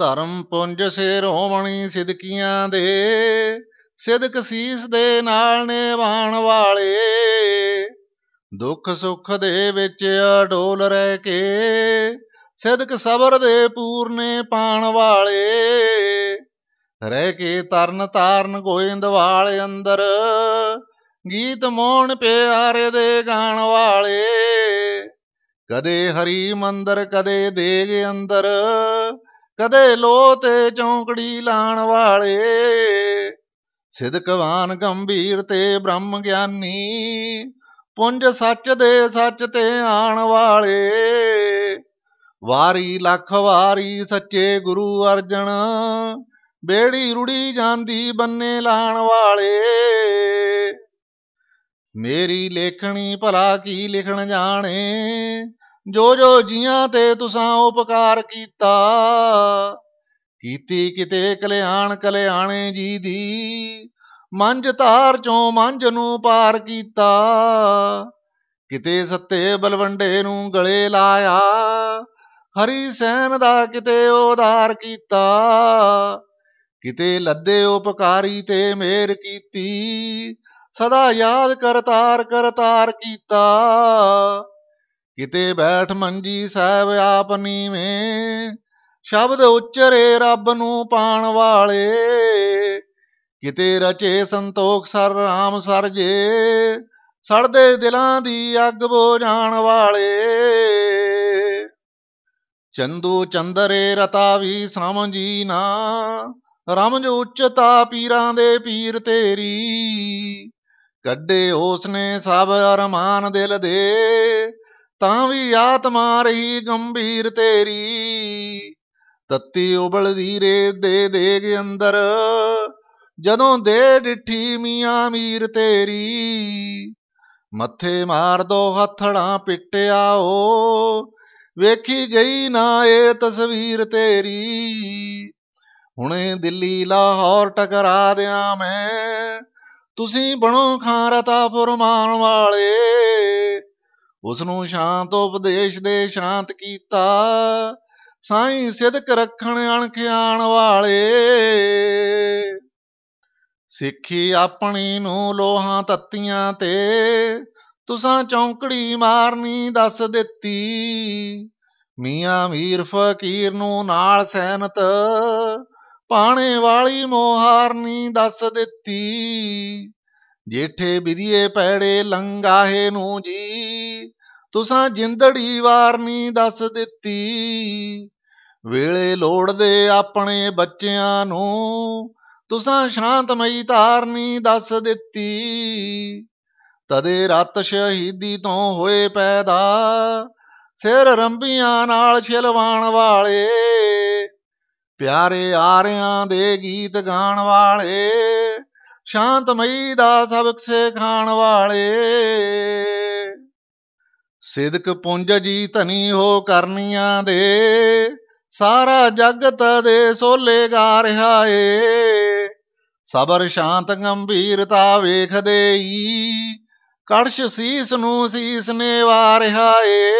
ਧਰਮ ਪੁੰਜ ਸੇ ਰੋਵਣੀ ਸਿਦਕੀਆਂ ਦੇ, ਸਿਦਕ ਸੀਸ ਦੇ ਨਾਲ ਨਿਭਾਣ ਵਾਲੇ। ਦੁੱਖ ਸੁੱਖ ਦੇ ਵਿੱਚ ਅਡੋਲ ਰਹਿ ਕੇ, ਸਿਦਕ ਸਬਰ ਦੇ ਪੂਰਨੇ ਪਾਣ ਵਾਲੇ। ਰਹਿ ਕੇ ਤਰਨ ਤਾਰਨ ਗੋਇੰਦ ਵਾਲੇ ਅੰਦਰ, ਗੀਤ ਮੋਹਣ ਪਿਆਰੇ ਦੇ ਗਾਣ ਵਾਲੇ। ਕਦੇ ਹਰੀ ਮੰਦਰ, ਕਦੇ ਦੇਗ ਅੰਦਰ ਕਦੇ ਲੋ ਤੇ ਚੌਂਕੜੀ ਲਾਣ ਵਾਲੇ। ਸਿਦਕਵਾਨ ਗੰਭੀਰ ਤੇ ਬ੍ਰਹਮ ਗਿਆਨੀ, ਪੁੰਜ ਸੱਚ ਦੇ ਸੱਚ ਤੇ ਆਣ ਵਾਲੇ। ਵਾਰੀ ਲੱਖ ਵਾਰੀ ਸੱਚੇ ਗੁਰੂ ਅਰਜਨ, ਬੇੜੀ ਰੁੜੀ ਜਾਂਦੀ ਬੰਨੇ ਲਾਣ ਵਾਲੇ। ਮੇਰੀ ਲੇਖਣੀ ਭਲਾ ਕੀ ਲਿਖਣ ਜਾਣੇ ਜੋ ਜੋ ਜੀਆਂ ਤੇ ਤੁਸਾਂ ਉਪਕਾਰ ਕੀਤਾ, ਕੀਤੀ ਕਿਤੇ ਕਲਿਆਣ ਕਲਿਆਣੇ ਜੀ ਦੀ ਮੰਜ ਧਾਰ ਚੋਂ ਮੰਜ ਨੂੰ ਪਾਰ ਕੀਤਾ, ਕਿਤੇ ਸੱਤੇ ਬਲਵੰਡੇ ਨੂੰ ਗਲੇ ਲਾਇਆ, ਹਰੀ ਸੈਨ ਦਾ ਕਿਤੇ ਉਧਾਰ ਕੀਤਾ, ਕਿਤੇ ਲੱਦੇ ਉਪਕਾਰੀ ਤੇ ਮੇਰ ਕੀਤੀ, ਸਦਾ ਯਾਦ ਕਰਤਾਰ ਕਰਤਾਰ ਕੀਤਾ ਕਿਤੇ ਬੈਠ ਮੰਜੀ ਸਾਹਿਬ ਆਪ ਨੀਵੇਂ। ਸ਼ਬਦ ਉਚਰੇ ਰੱਬ ਨੂੰ ਪਾਣ ਵਾਲੇ। ਕਿਤੇ ਰਚੇ ਸੰਤੋਖ ਸਰ ਰਾਮ ਸਰਜੇ ਸੜਦੇ ਦਿਲਾਂ ਦੀ ਅੱਗ ਬੋਝਾਣ ਵਾਲੇ। ਚੰਦੂ ਚੰਦਰੇ ਰਤਾ ਵੀ ਸਮਝੀ ਨਾ ਰਮਜ ਉੱਚਤਾ ਪੀਰਾਂ ਦੇ ਪੀਰ ਤੇਰੀ। ਕੱਢੇ ਉਸਨੇ ਸਭ ਅਰਮਾਨ ਦਿਲ ਦੇ। ਤਾਂ ਵੀ ਆਤਮਾ ਰਹੀ ਗੰਭੀਰ ਤੇਰੀ। ਤੱਤੀ ਉਬਲਦੀ ਰੇ ਦੇ ਦੇਗ ਅੰਦਰ, ਜਦੋਂ ਦੇ ਡਿੱਠੀ ਮੀਆਂ ਮੀਰ ਤੇਰੀ। ਮੱਥੇ ਮਾਰ ਦੋ ਹੱਥੜਾਂ ਪਿੱਟਿਆ ਓ ਵੇਖੀ ਗਈ ਨਾ ਇਹ ਤਸਵੀਰ ਤੇਰੀ। ਹੁਣੇ ਦਿੱਲੀ, ਲਾਹੌਰ ਟਕਰਾ ਦਿਆਂ ਮੈਂ, ਤੁਸੀਂ ਬਣੋ ਖਾਂ ਰਤਾ ਫਰਮਾਨ ਵਾਲੇ। ਉਸ ਨੂੰ ਸ਼ਾਂਤ ਉਪਦੇਸ਼ ਦੇ ਸ਼ਾਂਤ ਕੀਤਾ। ਸਾਈਂ ਸਿਦਕ ਰੱਖਣ ਅਣਖਿਆਣ ਵਾਲੇ। ਸਿੱਖੀ ਆਪਣੀ ਨੂੰ ਲੋਹਾਂ ਤੱਤੀਆਂ ਤੇ, ਤੁਸਾਂ ਚੌਂਕੜੀ ਮਾਰਨੀ ਦੱਸ ਦਿੱਤੀ। ਮੀਆਂ ਮੀਰ ਫਕੀਰ ਨੂੰ ਨਾਲ ਸੈਨਤ, ਪਾਣੇ ਵਾਲੀ ਮੋਹਾਰਨੀ ਦੱਸ ਦਿੱਤੀ। ਜੇਠੇ ਵਿਧੀਏ ਪੈੜੇ ਲੰਗਾਹੇ ਨੂੰ ਜੀ। ਤੁਸਾਂ ਜਿੰਦੜੀ ਵਾਰਨੀ ਦੱਸ ਦਿੱਤੀ। ਵੇਲੇ ਲੋੜਦੇ ਆਪਣੇ ਬੱਚਿਆਂ ਨੂੰ। ਤੁਸਾਂ ਸ਼ਾਂਤਮਈ ਧਾਰਨੀ ਦੱਸ ਦਿੱਤੀ। ਤਦੇ ਰਤ ਸ਼ਹੀਦੀ ਤੋਂ ਹੋਏ ਪੈਦਾ। ਸਿਰ ਰੰਬੀਆਂ ਨਾਲ ਛਿਲਵਾਣ ਵਾਲੇ। ਪਿਆਰੇ ਆਰਿਆਂ ਦੇ ਗੀਤ ਗਾਣ ਵਾਲੇ। ਸ਼ਾਂਤਮਈ ਦਾ ਸਬਕ ਸਿਖਾਣ ਵਾਲੇ। ਸਿਦਕ ਪੁੰਜ ਜੀ ਧਨੀ ਹੋ ਕਰਨੀਆਂ ਦੇ। ਸਾਰਾ ਜਗਤ ਦੇ ਸੋਲੇ ਗਾ ਰਿਹਾ ਏ। ਸਬਰ ਸ਼ਾਂਤ ਗੰਭੀਰਤਾ ਵੇਖਦੇ ਈ। ਕੜਛ ਸੀਸ ਨੂੰ ਸੀਸ ਨੇ ਵਾਰਿਆ ਏ।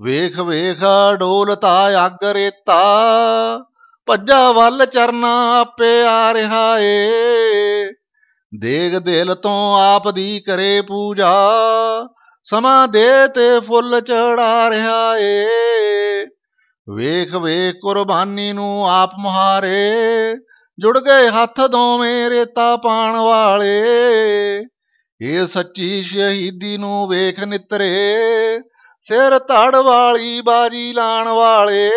ਵੇਖ ਵੇਖ ਡੋਲਤਾ ਅੱਗ ਰੇਤਾ। ਭੱਜਾ ਵੱਲ ਚਰਨਾ ਆਪੇ ਆ ਰਿਹਾ ਏ। ਦੇਗ ਦਿਲ ਤੋਂ ਆਪ ਦੀ ਕਰੇ ਪੂਜਾ, ਸਮਾਂ ਦੇ ਤੇ ਫੁੱਲ ਚੜਾ ਰਿਹਾ ਏ। ਵੇਖ ਵੇਖ ਕੁਰਬਾਨੀ ਨੂੰ ਆਪ ਮੁਹਾਰੇ, ਜੁੜ ਗਏ ਹੱਥ ਦੋਵੇਂ ਰੇਤਾ ਪਾਣ ਵਾਲੇ। ਇਹ ਸੱਚੀ ਸ਼ਹੀਦੀ ਨੂੰ ਵੇਖ ਨਿਤਰੇ, ਸਿਰ ਧੜ ਵਾਲੀ ਬਾਜੀ ਲਾਣ ਵਾਲੇ।